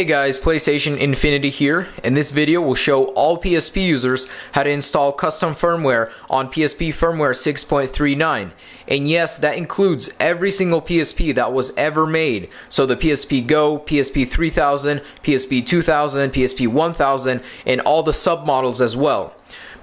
Hey guys, PlayStation Infinity here, and this video will show all PSP users how to install custom firmware on PSP firmware 6.39. And yes, that includes every single PSP that was ever made. So the PSP Go, PSP 3000, PSP 2000, PSP 1000, and all the submodels as well.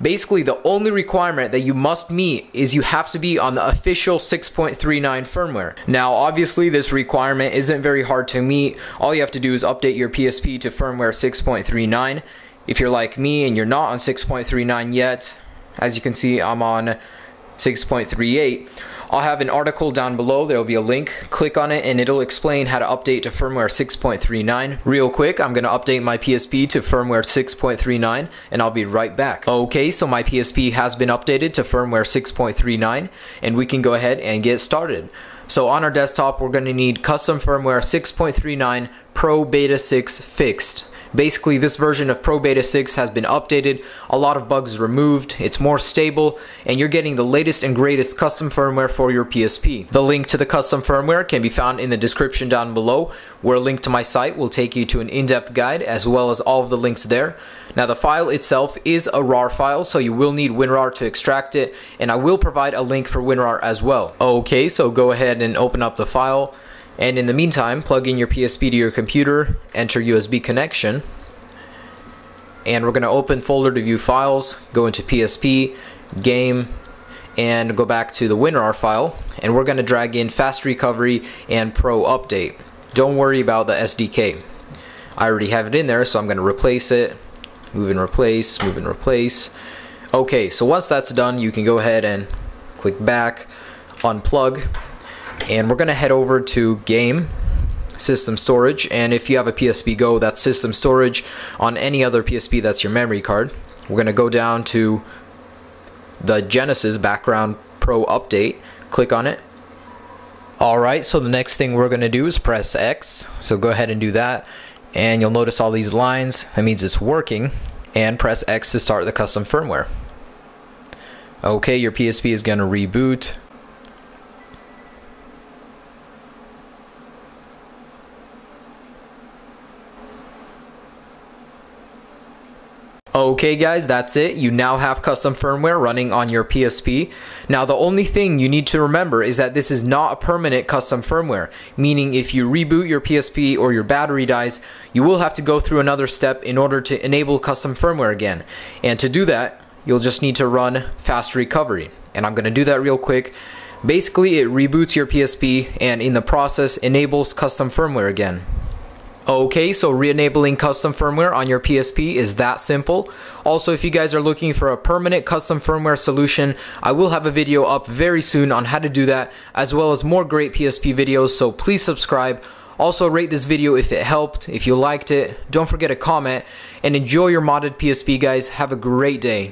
Basically, the only requirement that you must meet is you have to be on the official 6.39 firmware. Now, obviously, this requirement isn't very hard to meet. All you have to do is update your PSP to firmware 6.39. If you're like me and you're not on 6.39 yet, as you can see, I'm on 6.38. I'll have an article down below. There will be a link. Click on it and it'll explain how to update to firmware 6.39. Real quick, I'm going to update my PSP to firmware 6.39 and I'll be right back. Okay, so my PSP has been updated to firmware 6.39 and we can go ahead and get started. So on our desktop, we're going to need custom firmware 6.39 Pro Beta 6 fixed. Basically, this version of Pro Beta 6 has been updated, a lot of bugs removed, it's more stable, and you're getting the latest and greatest custom firmware for your PSP. The link to the custom firmware can be found in the description down below, where a link to my site will take you to an in-depth guide as well as all of the links there. Now the file itself is a RAR file, so you will need WinRAR to extract it, and I will provide a link for WinRAR as well. Okay, so go ahead and open up the file. And in the meantime, plug in your PSP to your computer, enter USB connection, and we're going to open folder to view files, go into PSP, game, and go back to the WinRAR file, and we're going to drag in Fast Recovery and Pro Update. Don't worry about the SDK. I already have it in there, so I'm going to replace it, move and replace, move and replace. Okay, so once that's done, you can go ahead and click back, unplug, and we're going to head over to game system storage. And if you have a PSP Go. That's system storage on any other PSP that's your memory card. We're going to go down to the Genesis background pro update. Click on it. Alright so the next thing we're going to do is press X. So go ahead and do that. And you'll notice all these lines. That means it's working. And press X to start the custom firmware. Okay your PSP is going to reboot Okay guys, that's it. You now have custom firmware running on your PSP. Now the only thing you need to remember is that this is not a permanent custom firmware, meaning if you reboot your PSP or your battery dies, you will have to go through another step in order to enable custom firmware again. And to do that, you'll just need to run fast recovery. And I'm going to do that real quick. Basically, it reboots your PSP and in the process enables custom firmware again. Okay, so re-enabling custom firmware on your PSP is that simple. Also, if you guys are looking for a permanent custom firmware solution, I will have a video up very soon on how to do that, as well as more great PSP videos, so please subscribe. Also, rate this video if it helped, if you liked it. Don't forget to comment, and enjoy your modded PSP, guys. Have a great day.